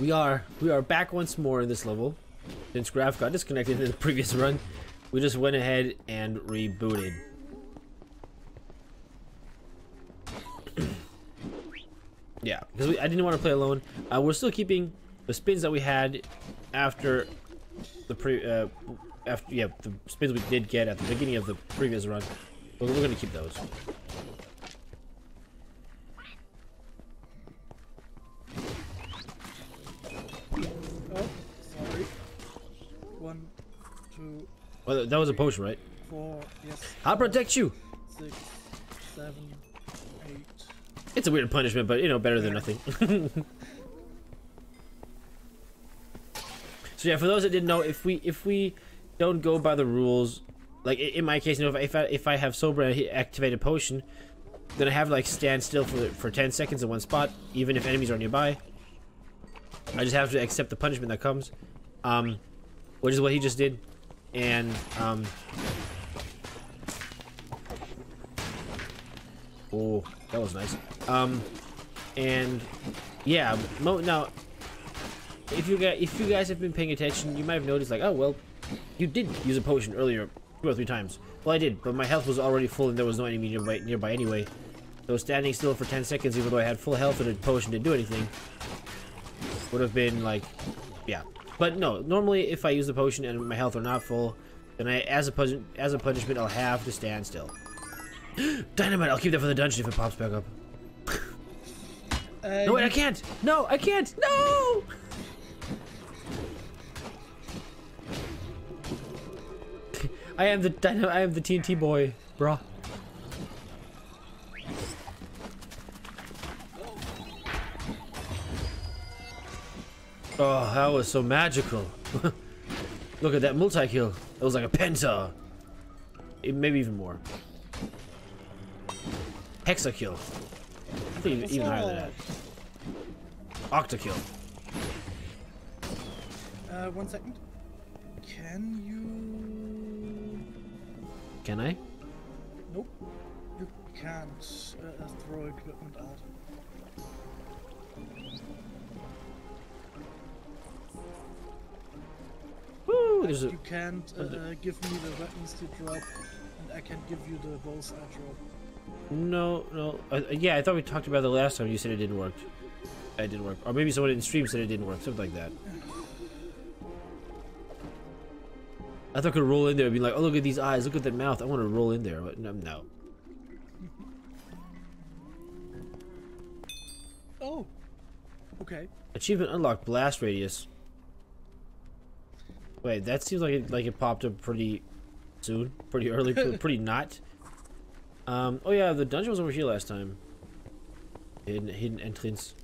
We are we are back once more in this level. Since Graf got disconnected in the previous run, we just went ahead and rebooted. yeah, because I didn't want to play alone. Uh, we're still keeping the spins that we had after the pre uh, after yeah the spins we did get at the beginning of the previous run. But we're gonna keep those. Well, that was a potion, right? four, yes, I'll protect you. six, seven, eight. It's a weird punishment, but you know, better than nothing. so yeah, for those that didn't know, if we if we don't go by the rules, like in my case, you know, if I if I have sober and activate a potion, then I have like stand still for for ten seconds in one spot, even if enemies are nearby. I just have to accept the punishment that comes, um, which is what he just did, and um. Oh, that was nice. Um, and yeah, now if you guys if you guys have been paying attention, you might have noticed like, oh well, you did use a potion earlier two or three times. Well, I did, but my health was already full and there was no enemy nearby, nearby anyway. So standing still for 10 seconds, even though I had full health and the potion didn't do anything, would have been like, yeah. But no, normally if I use the potion and my health are not full, then I, as a as a punishment, I'll have to stand still. Dynamite! I'll keep that for the dungeon if it pops back up. Uh, No, wait, I can't! No, I can't! No! I am the I am the TNT boy, bruh. Oh, that was so magical. Look at that multi-kill. It was like a penta. It, maybe even more. Hexa kill. I think even, even higher than that. Octa kill. Uh, one second. Can you? Can I? Nope. You can't uh, throw equipment out. A You can't uh, uh, give me the weapons to drop, and I can't give you the bows I drop. no, no. Uh, yeah, I thought we talked about it the last time. You said it didn't work. It didn't work, or maybe someone in stream said it didn't work, something like that. I thought I could roll in there and be like, "Oh, look at these eyes! Look at that mouth! I want to roll in there." But no, no. Oh. Okay. Achievement unlocked. Blast radius. Wait, that seems like it like it popped up pretty soon, pretty early, pretty not. Um. Oh yeah, the dungeon was over here last time. Hidden, hidden entrance.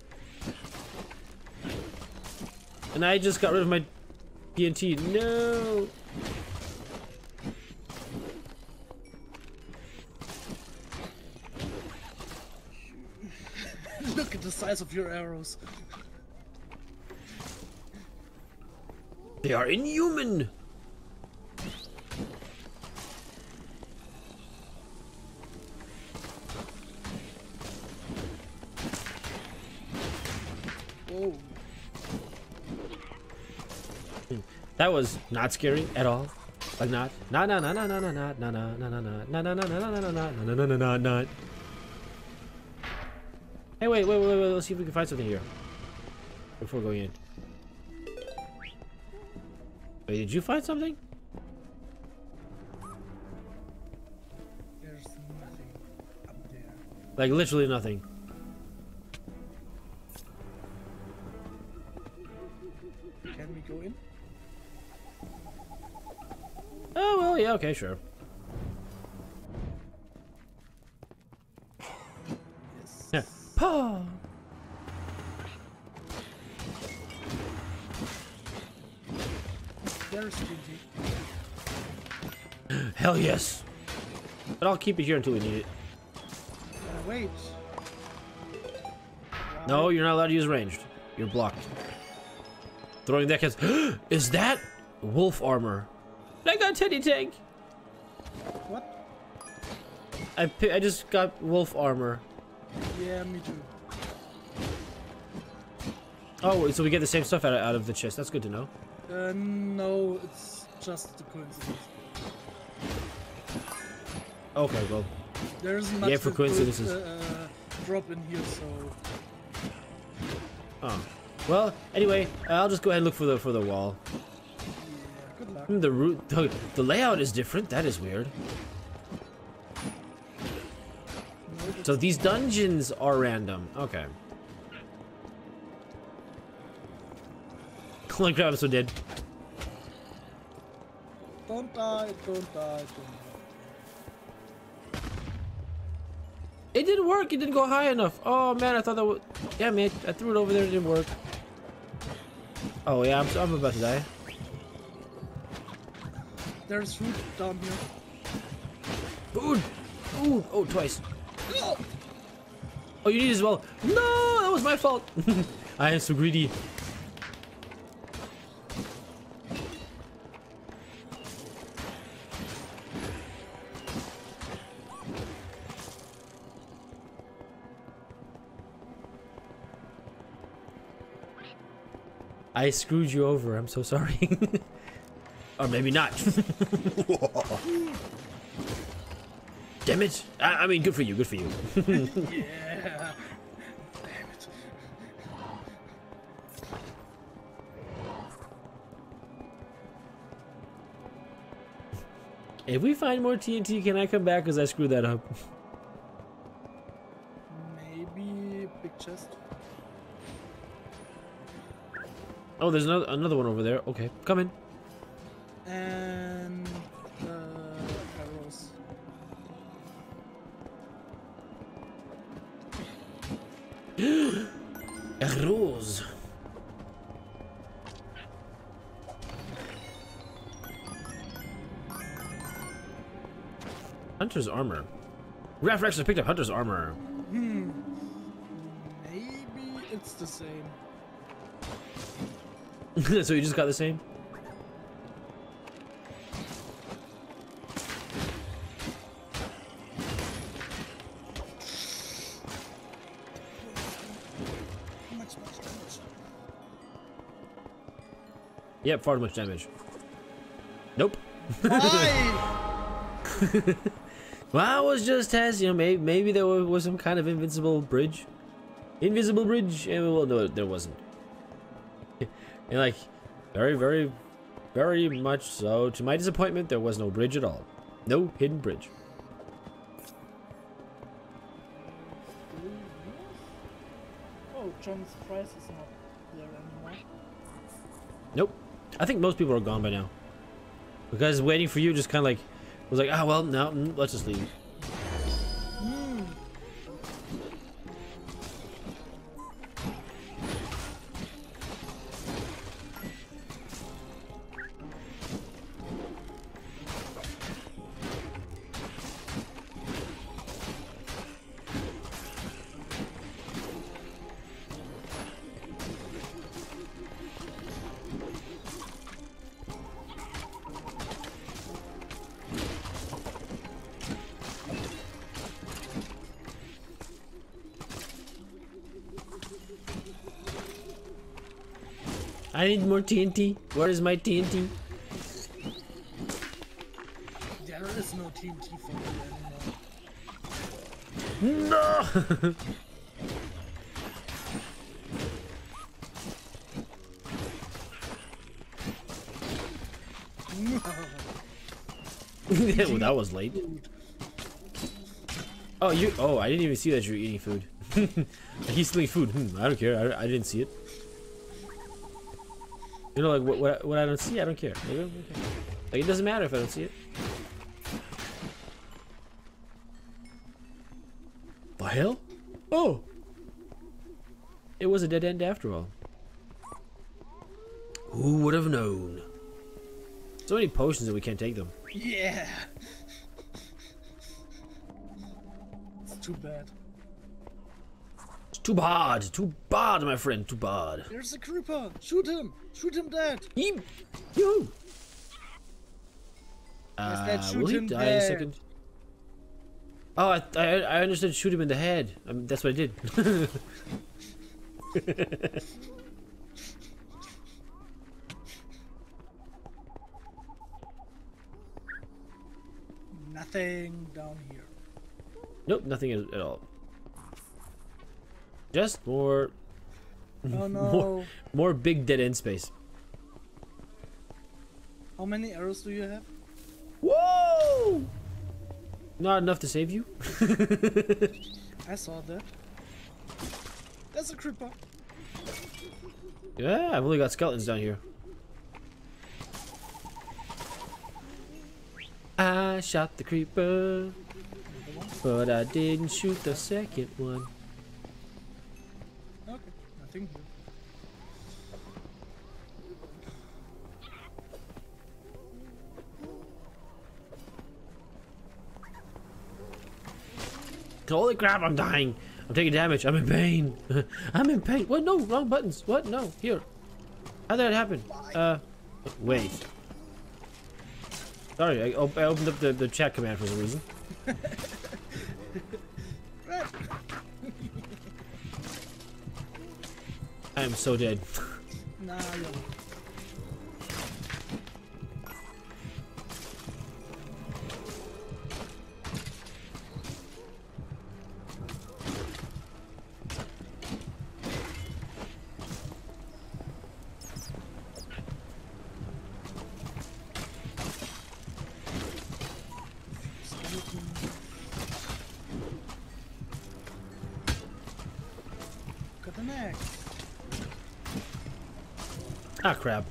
And I just got rid of my TNT. No. Look at the size of your arrows. They are inhuman. That was not scary at all. Like not not not not not not not not not not not not not not not not not not not. Hey wait wait wait wait let's see if we can find something here. Before going in. Wait, did you find something? There's nothing up there. Like literally nothing. Can we go in? Oh well yeah okay sure. Hell yes. But I'll keep it here until we need it. Uh, wait. No, you're not allowed to use ranged. You're blocked. Throwing that gets. Is that wolf armor? I got Teddy Tank. What? I I just got wolf armor. Yeah, me too. Oh, so we get the same stuff out of, out of the chest. That's good to know. Uh, no, it's just a coincidence. Okay, well, There isn't much Yeah, for that could, coincidences. uh, drop in here, so oh. Well, anyway, I'll just go ahead and look for the for the wall. yeah, good luck. Hmm, The root, the, the layout is different. That is weird. So these dungeons are random. Okay. Crap, I'm so dead. Don't die, don't die, don't die. It didn't work. It didn't go high enough. Oh man, I thought that would. Yeah, man, I threw it over there. It didn't work. Oh yeah, I'm, I'm about to die. There's food down here. Food. Ooh, oh, twice. Oh, you need as well. No, that was my fault. I am so greedy. I screwed you over. I'm so sorry. or maybe not. Damn it. I, I mean, good for you. Good for you. Yeah. Damn it. If we find more TNT, can I come back? Because I screwed that up. Maybe big chest. Oh, there's another another one over there. Okay, come in. And uh, arrows. Arroz. Hunter's armor. Graf actually picked up Hunter's armor. Hmm. Maybe it's the same. so you just got the same? Yep, far too much damage. Nope. Well, I was just test. You know, maybe maybe there was some kind of invincible bridge, invisible bridge. Well, no, there wasn't. And like, very, very, very much so. To my disappointment, there was no bridge at all. No hidden bridge. oh, John's price is not there anymore. Nope. I think most people are gone by now. Because waiting for you just kind of like was like, ah, well, no, mm, let's just leave. More TNT. Where is my TNT? There is no TNT for me anymore. No! well, that was late. Oh, you. Oh, I didn't even see that you were eating food. He's stealing food. Hmm, I don't care. I, I didn't see it. You know, like what, what, what I don't see, I don't care. Like, okay. Like, it doesn't matter if I don't see it. The hell? Oh! It was a dead end after all. Who would have known? So many potions that we can't take them. Yeah. It's too bad. It's too bad. Too bad, my friend. Too bad. There's a creeper. Shoot him. Shoot him dead! He... You! Uh, yes, shoot will he die dead. in a second? Oh, I, I, I understood shoot him in the head. I mean, that's what I did. nothing down here. Nope, nothing at all. Just more Oh no. more, more big dead end space. How many arrows do you have? Whoa! Not enough to save you. I saw that. That's a creeper. Yeah, I've only got skeletons down here. I shot the creeper, but I didn't shoot the second one. Okay, nothing here. Holy crap, I'm dying. I'm taking damage. I'm in pain. I'm in pain. What? No, wrong buttons. What? No, here. How did that happen? Uh, wait. Sorry, I, op- I opened up the, the chat command for some reason. I am so dead. Nah, Ah, crap.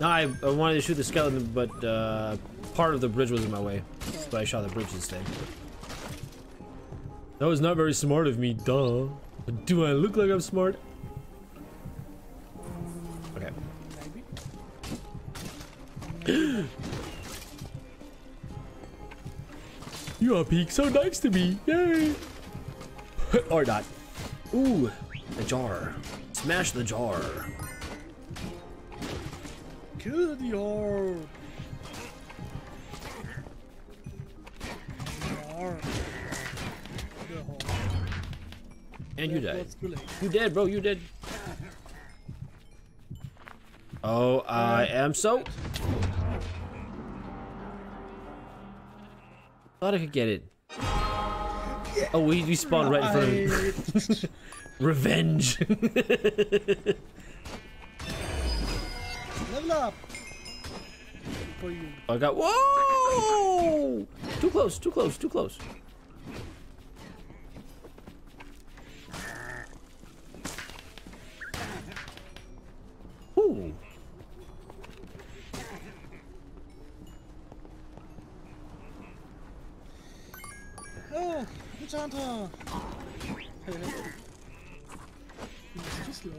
I, I wanted to shoot the skeleton, but uh, part of the bridge was in my way. So I shot the bridge instead. That was not very smart of me, duh. But Do I look like I'm smart? Okay. You are being so nice to me. Yay. or not. Ooh, the jar. Smash the jar. Kill the orb. Orb. The orb. And you died. was too late. You dead, bro. You dead. Oh, I am so. Thought I could get it. Oh, we, we spawned right in front of me. Revenge. Level up. I got. Whoa! Too close. Too close. Too close. Hunter. He's too slow.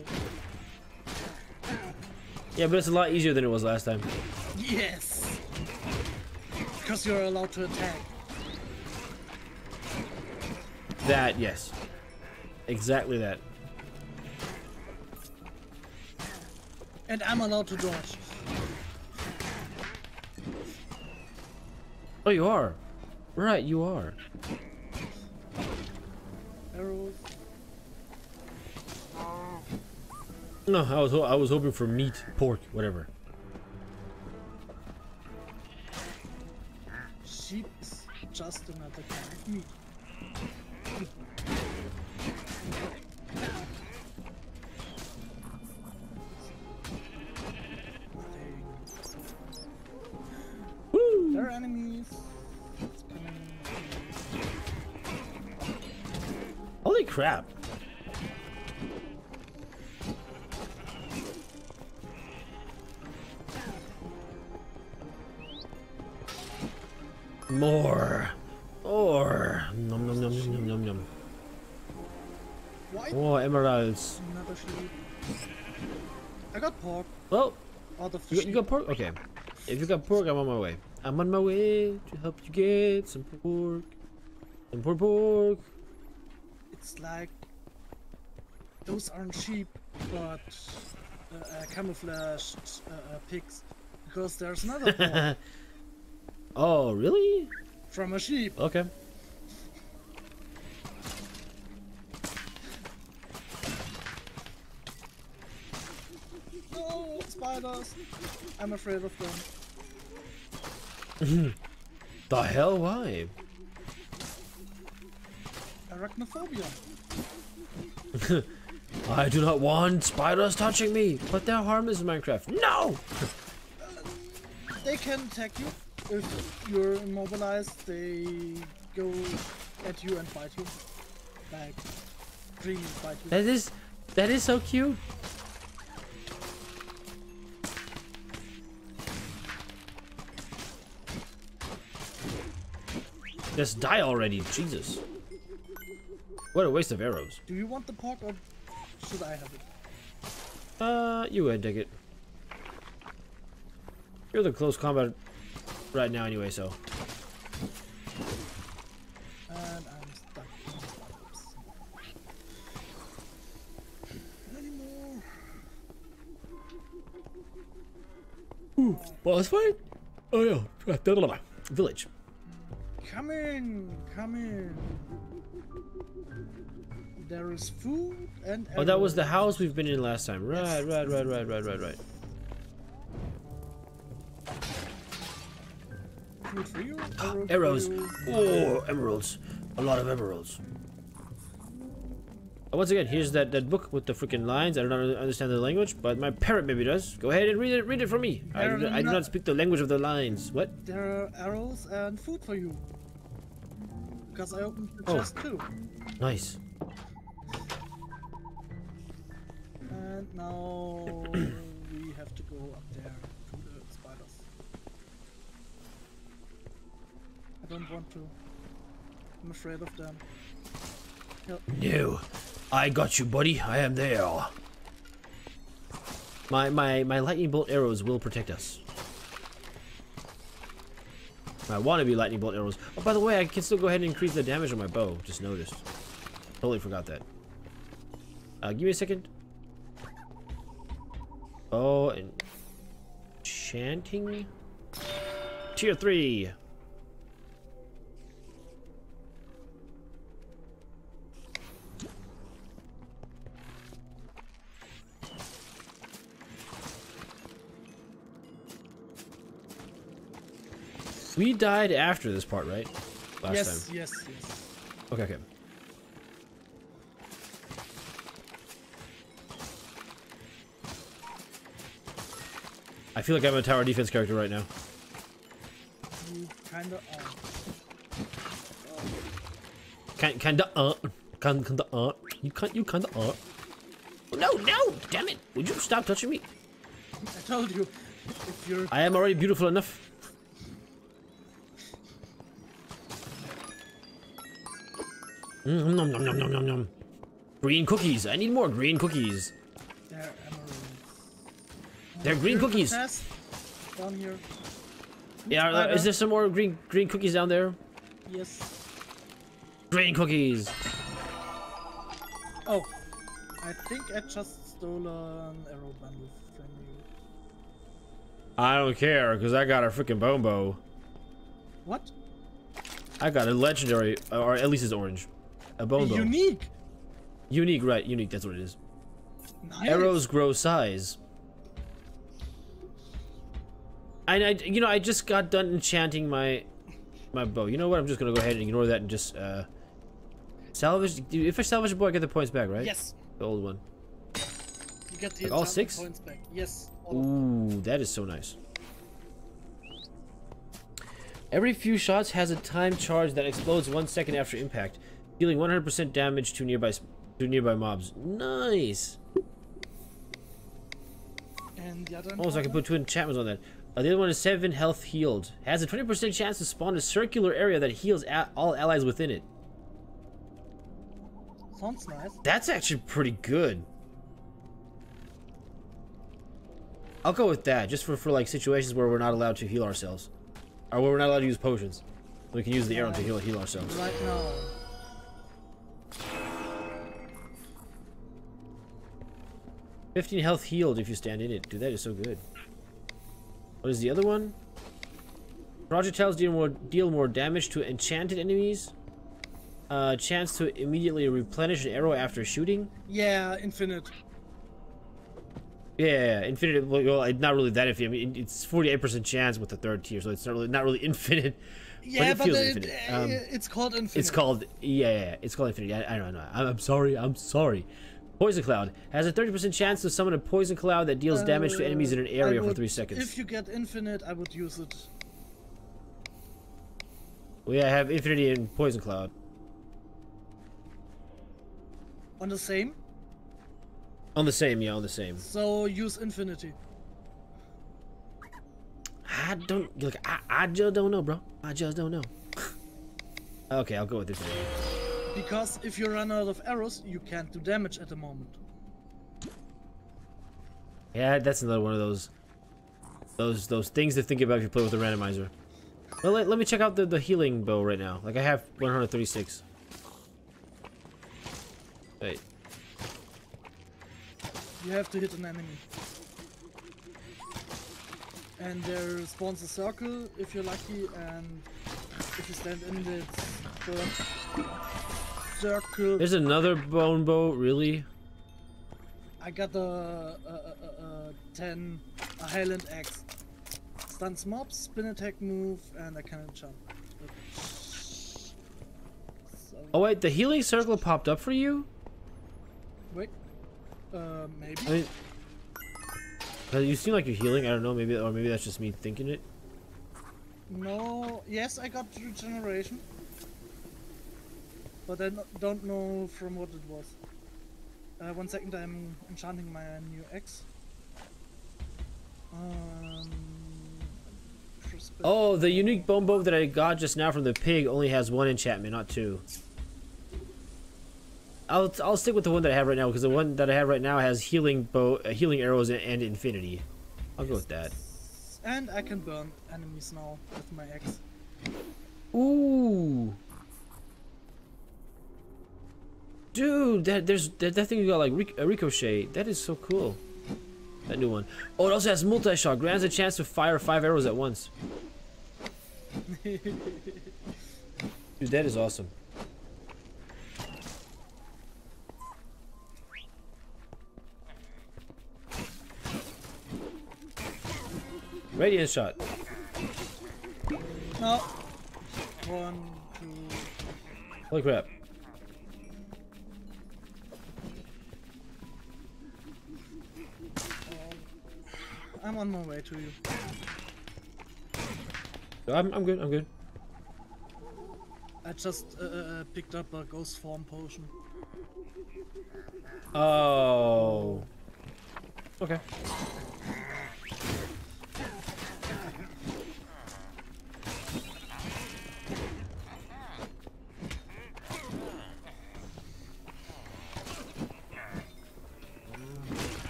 Yeah, but it's a lot easier than it was last time. Yes. Because you're allowed to attack. That, yes. Exactly that. And I'm allowed to dodge. Oh, you are. Right, you are. Arrows. No, I was ho- I was hoping for meat, pork, whatever. Sheep just another kind of meat. Crap! More. More. Nom nom nom nom nom nom. Oh, emeralds. I got pork Well, out of you got, you got pork? Okay. If you got pork, I'm on my way. I'm on my way to help you get some pork. Some pork pork. It's like those aren't sheep, but uh, uh, camouflaged uh, uh, pigs. Because there's another oh, really? from a sheep. Okay. No, spiders. I'm afraid of them. The hell? Why? Arachnophobia. I do not want spiders touching me, but they're harmless in Minecraft. No! They can attack you if you're immobilized. They go at you and bite you, like really bite you. That is, that is so cute. Just die already, Jesus. What a waste of arrows. Do you want the pork or should I have it? Uh, you would dig it. You're the close combat right now anyway, so. And I'm stuck. Anymore. Well, that's fine. Oh yeah, village. Come in, come in. There is food and. Oh, that was the house we've been in last time. Right, right, right, right, right, right, right. Food for you. Arrows. for you. Oh, emeralds. A lot of emeralds. Uh, Once again, here's that, that book with the freaking lines. I don't understand the language, but my parrot maybe does. Go ahead and read it. Read it for me. I, do- I do not speak the language of the lines. What? There are arrows and food for you. Because I opened the Oh. chest too. Nice. Now we have to go up there to the spiders. I don't want to. I'm afraid of them. Help. No, I got you, buddy. I am there. My my my lightning bolt arrows will protect us. My wannabe lightning bolt arrows. Oh, by the way, I can still go ahead and increase the damage on my bow. Just noticed. Totally forgot that. Uh, give me a second. Oh, and chanting. Tier three. We died after this part, right? Last yes, time. yes, yes. Okay, okay. I feel like I'm a tower defense character right now. You kinda are. Kind, kinda, uh, kind, kinda, uh. You can't, you kinda, uh. No, no, damn it! Would you stop touching me? I told you, if you're I am already beautiful enough. Mm, nom, nom, nom, nom, nom, nom. Green cookies. I need more green cookies. They're green cookies. Down here. Yeah, uh, is there some more green green cookies down there? Yes. Green cookies. Oh, I think I just stole an arrow bundle from you. I don't care, because I got a freaking bone bow. What? I got a legendary, or at least it's orange. A bone bow. Unique. Unique, right, unique, that's what it is. Nice. Arrows grow size. And I, you know, I just got done enchanting my, my bow. You know what? I'm just gonna go ahead and ignore that and just, uh, salvage. If I salvage a bow, I get the points back, right? Yes. The old one. You get the Like all six? points back. Yes. all of them. Ooh, that is so nice. Every few shots has a time charge that explodes one second after impact, dealing 100% damage to nearby to nearby mobs. Nice. And the other. Oh, so I can put two enchantments on that. Uh, the other one is seven health healed. Has a 20% chance to spawn a circular area that heals a all allies within it. Sounds nice. That's actually pretty good. I'll go with that, just for, for like situations where we're not allowed to heal ourselves. Or where we're not allowed to use potions. We can use the arrow to heal heal ourselves. Right now. Fifteen health healed if you stand in it. Dude, that is so good. What is the other one? Projectiles deal more deal more damage to enchanted enemies. Uh, chance to immediately replenish an arrow after shooting. Yeah, infinite. Yeah, infinite. Well, well, not really that infinite. I mean, it's forty-eight percent chance with the third tier, so it's not really not really infinite. Yeah, it but, feels it, infinite. uh, Um, it's called infinite. It's called yeah, yeah, yeah, it's called infinity. I, I don't know. I'm, I'm sorry. I'm sorry. Poison cloud has a 30% chance to summon a poison cloud that deals damage to enemies in an Uh, area for three seconds. If you get infinite, I would use it. Well, yeah, I have infinity and poison cloud. On the same, On the same, yeah, on the same. so use infinity. I don't look. I, I just don't know, bro. I just don't know. okay, I'll go with infinity. Because if you run out of arrows, you can't do damage at the moment. Yeah, that's another one of those, those those things to think about if you play with the randomizer. Well, let, let me check out the the healing bow right now. Like I have 136. Wait. You have to hit an enemy. And there spawns a circle if you're lucky, and if you stand in it, circle, There's another bone bow, really? I got a, a, a, a 10 a Highland Axe. Stuns mobs, spin attack move, and I cannot jump. So, Oh wait, the healing circle popped up for you? wait. Uh, maybe. I mean, you seem like you're healing. I don't know, maybe, or maybe that's just me thinking it. No, yes, I got regeneration. But I don't know from what it was. Uh, one second, I'm enchanting my new X. Um, Oh, the unique bone bow that I got just now from the pig only has one enchantment, not two. I'll I'll stick with the one that I have right now because the one that I have right now has healing bow, uh, healing arrows, and, and infinity. I'll go with that. And I can burn enemies now with my axe. Ooh. Dude, that there's that, that thing you got like ric- ricochet. That is so cool. That new one. Oh, it also has multi-shot. Grants a chance to fire five arrows at once. Dude, that is awesome. Radiant shot. No. One, two. Holy crap. I'm on my way to you. I'm, I'm good, I'm good. I just uh, uh, picked up a ghost form potion. Oh. Okay.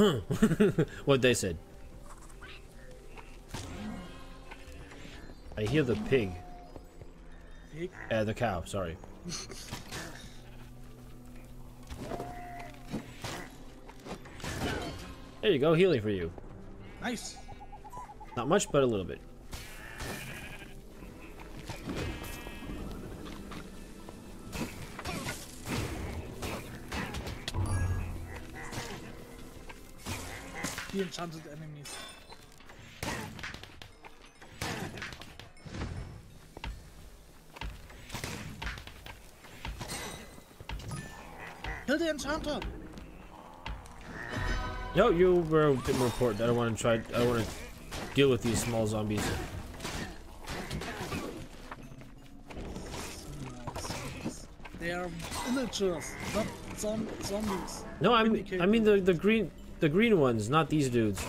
what they said. I hear the pig. Pig? Uh, the cow, sorry. there you go, healing for you. Nice. Not much, but a little bit. The enchanted enemies. Kill the enchanter! No, you were bit more. I don't want to try. I don't want to deal with these small zombies. They are villagers, not zom zombies. No, I mean, I mean the the green, the green ones, not these dudes.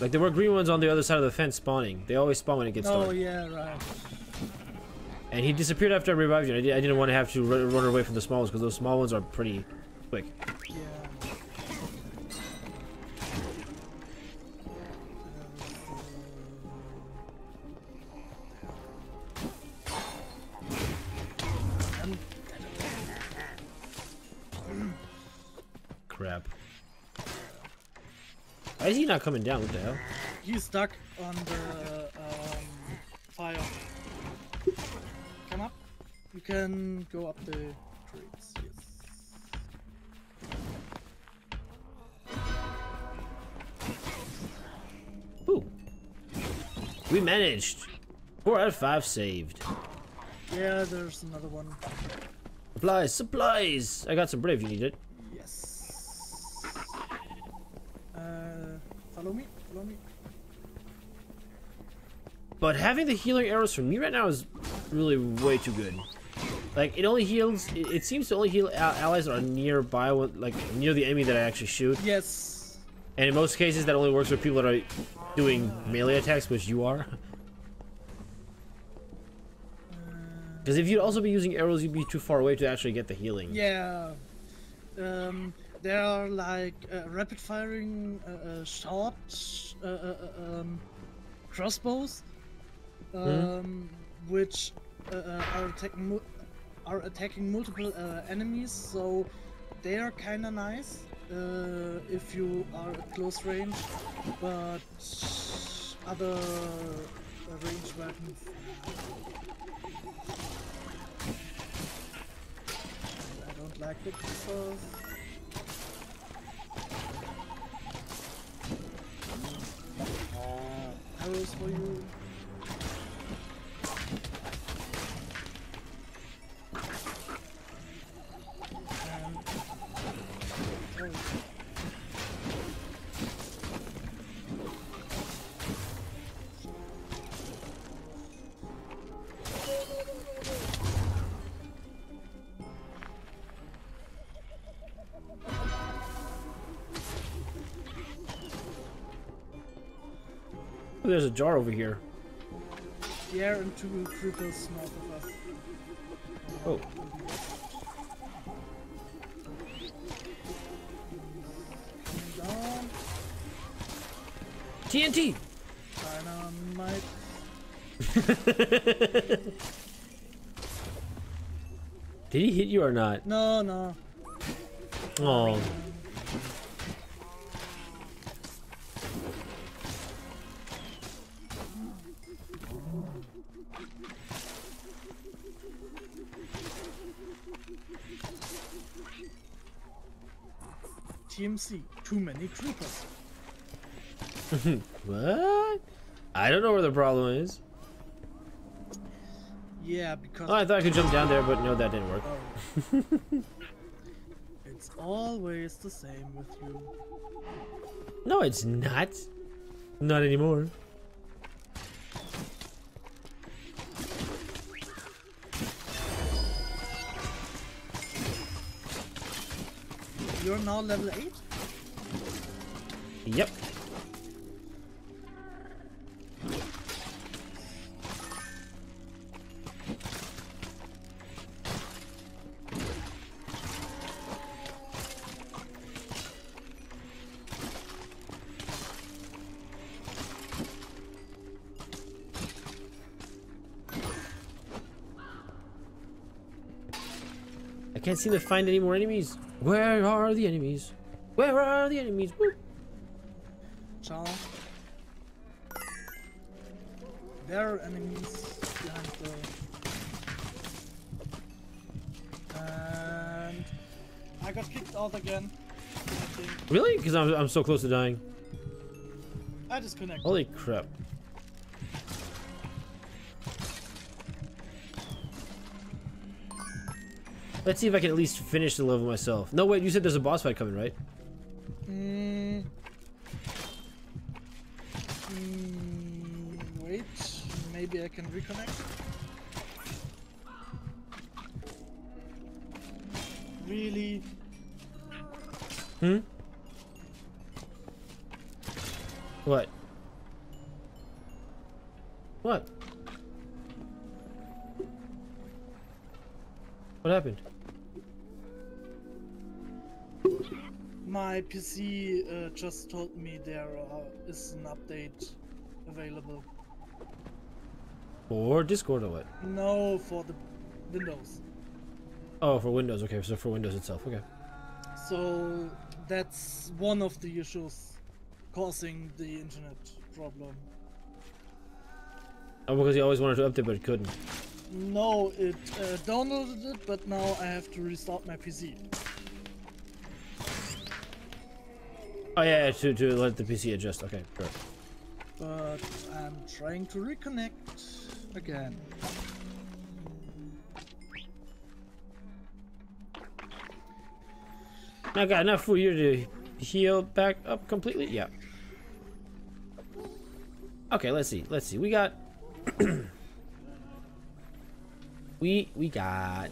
Like there were green ones on the other side of the fence spawning. They always spawn when it gets Oh dark. yeah, right. And he disappeared after I revived you. I, did, didn't want to have to run, run away from the small ones because those small ones are pretty quick. Not coming down? What the hell? He's stuck on the um, fire. Come up. You can go up the trees. Yes. Ooh. We managed. Four out of five saved. Yeah, there's another one. Supplies, supplies! I got some bread if you need it. Yes. Uh, follow me. Follow me. But having the healing arrows for me right now is really way too good. Like, it only heals, it, it seems to only heal allies that are nearby, like, near the enemy that I actually shoot. Yes. And in most cases, that only works for people that are doing melee attacks, which you are. Because if you'd also be using arrows, you'd be too far away to actually get the healing. Yeah. Um, there are like uh, rapid firing uh, uh, short uh, uh, uh, um, crossbows, um, which uh, uh, are attacking mu- are attacking multiple uh, enemies. So they are kind of nice uh, if you are at close range, but other uh, range weapons. I don't like it because arrows for you. Ooh, there's a jar over here. yeah, and two creepers north of us. Oh. Down. TNT! Dynamite. Did he hit you or not? No, no. Oh. Too many creepers. What? I don't know where the problem is. Yeah, because Oh, I thought I could jump down there, but no, that didn't work. Oh. it's always the same with you. No, it's not. Not anymore. You're now level 8? Yep. I can't seem to find any more enemies. Where are the enemies? Where are the enemies? There are enemies behind the... And... I got kicked out again. Really? Because I'm, I'm so close to dying. I disconnected. Holy crap. Let's see if I can at least finish the level myself. No, wait, you said there's a boss fight coming, right? Mm. Maybe I can reconnect. Really? Hmm? What? What? What happened? My PC uh, just told me there uh, is an update available. For Discord or what? No, for the Windows. Oh, for Windows. Okay, so for Windows itself. Okay. So that's one of the issues causing the internet problem. Oh, because you always wanted to update but couldn't. No, it uh, downloaded it, but now I have to restart my PC. Oh yeah, to, to let the PC adjust. Okay, sure. But I'm trying to reconnect again. I got enough for you to heal back up completely? Yeah. Okay, let's see. Let's see. We got... we, we got...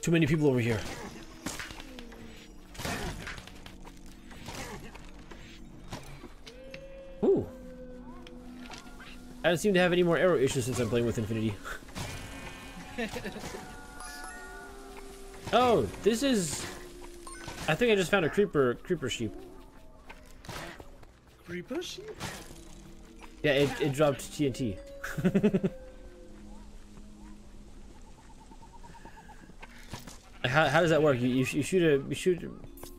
Too many people over here. I don't seem to have any more arrow issues since I'm playing with Infinity. Oh, this is. I think I just found a creeper creeper sheep. Creeper sheep? Yeah, it, it dropped TNT. how, how does that work? You, you, you shoot a you shoot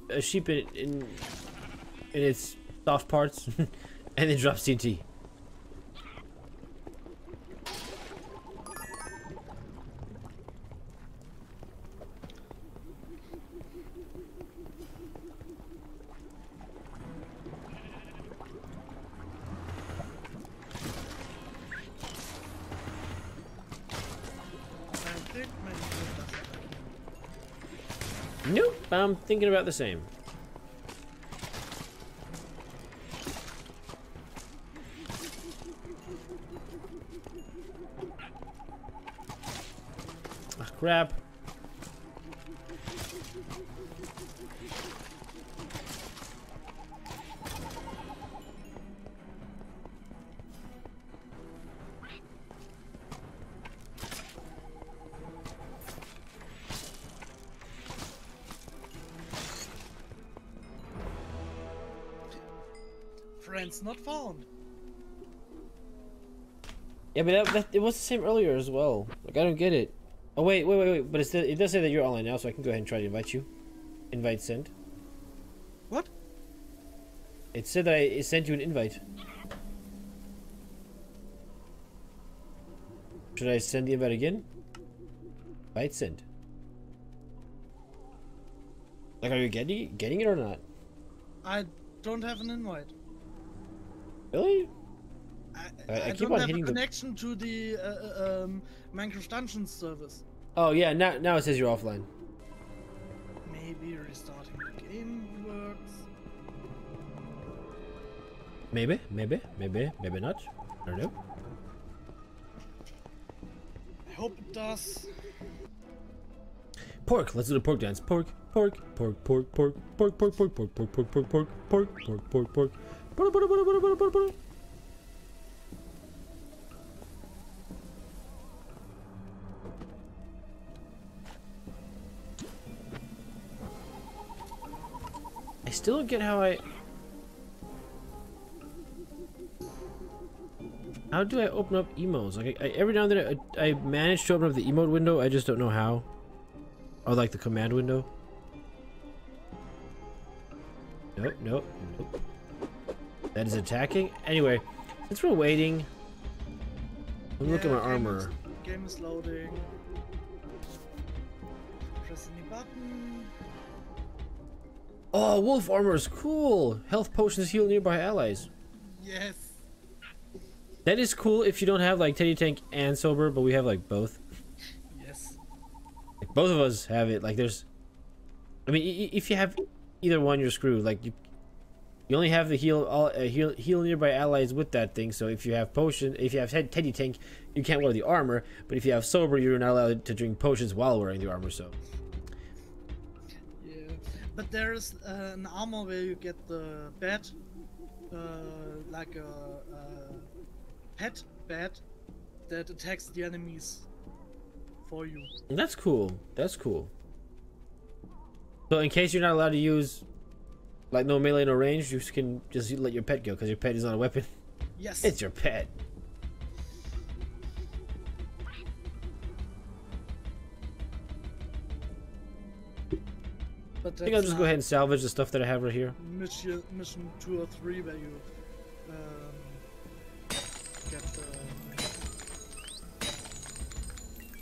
a sheep in in, in its soft parts, and it drops TNT. Nope, I'm thinking about the same. Ah, crap. Yeah, but that, that, it was the same earlier as well. Like, I don't get it. Oh, wait, wait, wait, wait. But it's, it does say that you're online now, so I can go ahead and try to invite you. Invite sent. What? It said that I it sent you an invite. Should I send the invite again? Invite sent. Like, are you getting getting it or not? I don't have an invite. Really? I, I- I keep don't on have hitting a the- connection to the uh, uh, um, Minecraft Dungeons service. Oh yeah, now now it says you're offline. Maybe restarting the game works. Maybe, maybe, maybe, maybe not. I don't know. I hope it does. Pork. Let's do the pork dance. Pork, pork, pork, pork, pork, pork, pork, pork, pork, pork, pork, pork, pork, pork, pork, pork, pork. Pork, pork, pork, pork, pork, pork, pork. I still don't get how I. How do I open up emotes? Like I, I, every now and then I, I manage to open up the emote window. I just don't know how. Or like the command window. Nope, nope, nope. That is attacking. Anyway, since we're waiting, let me look at Yeah, my armor. is- Game is loading. Oh, wolf armor is cool. Health potions heal nearby allies. Yes. That is cool if you don't have like Teddy Tank and Sober, but we have like both. Yes. Like, both of us have it. Like there's, I mean, if you have either one, you're screwed. Like you, you only have the heal all uh, heal heal nearby allies with that thing. So if you have potion, if you have Teddy Tank, you can't wear the armor. But if you have Sober, you're not allowed to drink potions while wearing the armor. So. But there is uh, an armor where you get the bat, uh, like a, uh pet bat that attacks the enemies for you. that's cool. That's cool. So in case you're not allowed to use, like no melee, no range, you can just let your pet go because your pet is not a weapon. Yes. It's your pet. But I think I'll just go ahead and salvage the stuff that I have right here. Mission, mission two or three where you um, get the,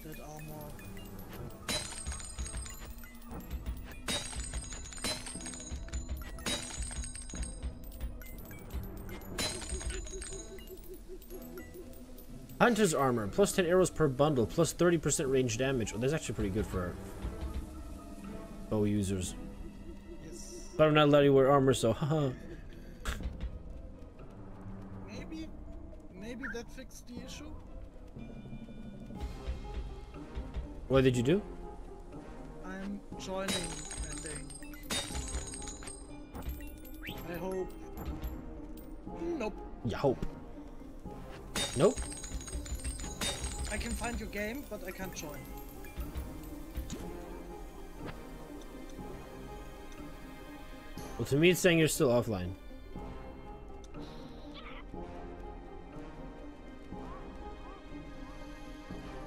that armor. Hunter's armor, plus 10 arrows per bundle, plus 30% range damage. Oh, that's actually pretty good for bow users. Yes. But I'm not letting you wear armor, so haha. Maybe, maybe that fixed the issue. what did you do? I'm joining. I hope. Nope. You hope. Nope. I can find your game, but I can't join. Well, to me, it's saying you're still offline.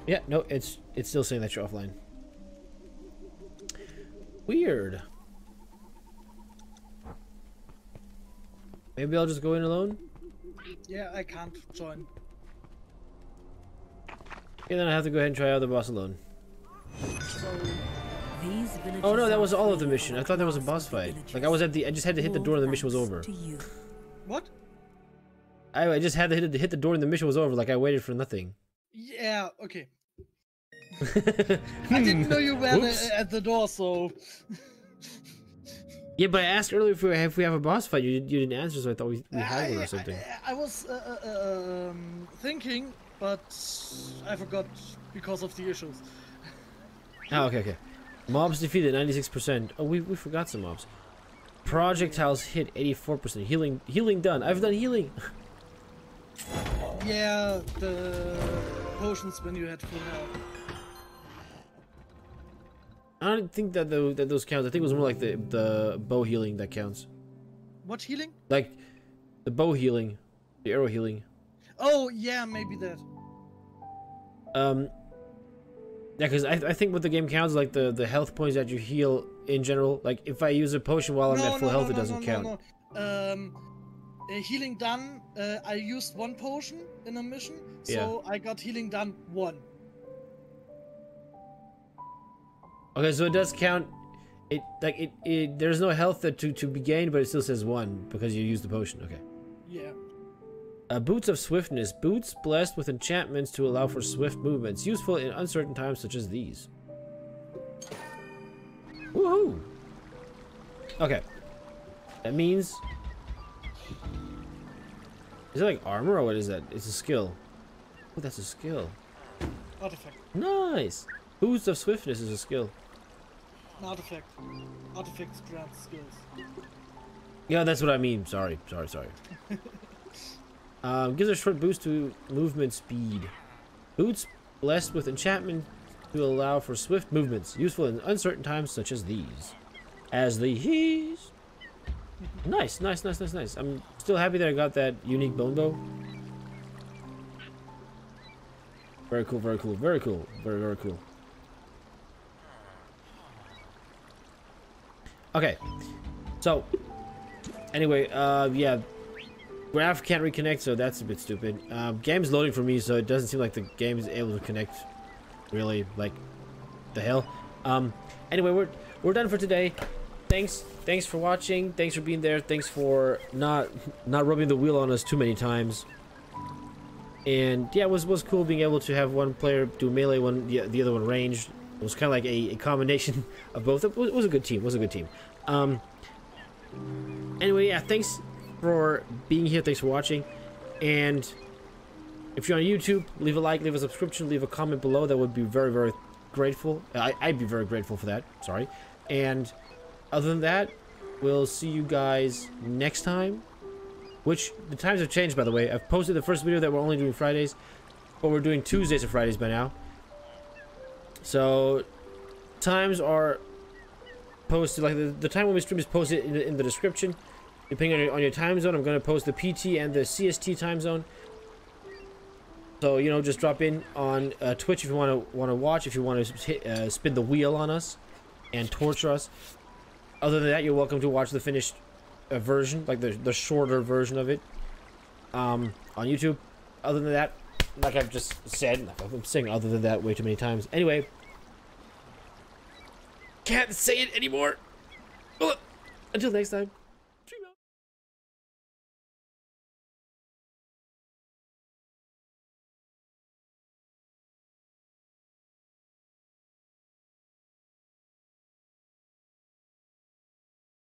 Yeah, no, it's it's still saying that you're offline. Weird. Maybe I'll just go in alone. Yeah, I can't join. And then I have to go ahead and try out the boss alone. So These villages Oh no, that was all of the mission. I thought that was a boss fight. Like I was at the, I just had to hit the door and the mission was over. thanks to you. what? I, I just had to hit, hit the door and the mission was over. Like I waited for nothing. Yeah. Okay. I didn't know you were at the door, so Yeah, but I asked earlier if we, if we have a boss fight. You, you didn't answer, so I thought we, we had one or something. I, I was uh, uh, uh, um, thinking, but I forgot because of the issues. Oh, okay, okay. Mobs defeated 96%. Oh, we, we forgot some mobs. Projectiles hit 84%. Healing healing done. I've done healing. Yeah, the potions when you had full health. I don't think that the, that those counts. I think it was more like the the bow healing that counts. What healing? Like the bow healing, the arrow healing. Oh yeah, maybe that. Um, yeah, because I, I think what the game counts is like the the health points that you heal in general. Like if I use a potion while I'm no, at full no, health, no, it doesn't count. no, no. Um, uh, healing done. Uh, I used one potion in a mission, so I got healing done one. Okay, so it does count. It like it, it there's no health that to to be gained, but it still says one because you used the potion. Okay. Yeah. Uh, boots of swiftness. Boots blessed with enchantments to allow for swift movements, useful in uncertain times such as these. Woohoo! Okay. That means. Is it like armor or what is that? It's a skill. Oh, that's a skill. Artifact. Nice! Boots of swiftness is a skill. An artifact. Artifacts grant skills. Yeah, that's what I mean. Sorry, sorry, sorry. um, gives a short boost to movement speed. Boots blessed with enchantment to allow for swift movements, useful in uncertain times such as these. As these. Nice, nice, nice, nice, nice. I'm still happy that I got that unique bone bow. Very cool, very cool, very cool, very, very cool. Okay, so Anyway, uh, yeah. Graf can't reconnect, so that's a bit stupid. Um, game's loading for me, so it doesn't seem like the game is able to connect. Really, like, the hell. Um, anyway, we're we're done for today. Thanks, thanks for watching. Thanks for being there. Thanks for not not rubbing the wheel on us too many times. And yeah, it was was cool being able to have one player do melee, one the, the other one ranged. It was kind of like a, a combination of both. It was, it was a good team. It was a good team. Um, anyway, yeah, thanks for being here. Thanks for watching. And if you're on YouTube, leave a like, leave a subscription, leave a comment below. That would be very, very grateful. I, I'd be very grateful for that. Sorry. And other than that, we'll see you guys next time. Which the times have changed, by the way. I've posted the first video that we're only doing Fridays, but we're doing Tuesdays and Fridays by now. So times are posted like the, the time when we stream is posted in the, in the description depending on your, on your time zone i'm going to post the pt and the cst time zone so you know just drop in on uh, twitch if you want to want to watch if you want to uh, spin the wheel on us and torture us Other than that, you're welcome to watch the finished uh, version, like the the shorter version of it, um, on YouTube. Other than that, like I've just said, I'm saying other than that way too many times. Anyway, can't say it anymore. Until next time.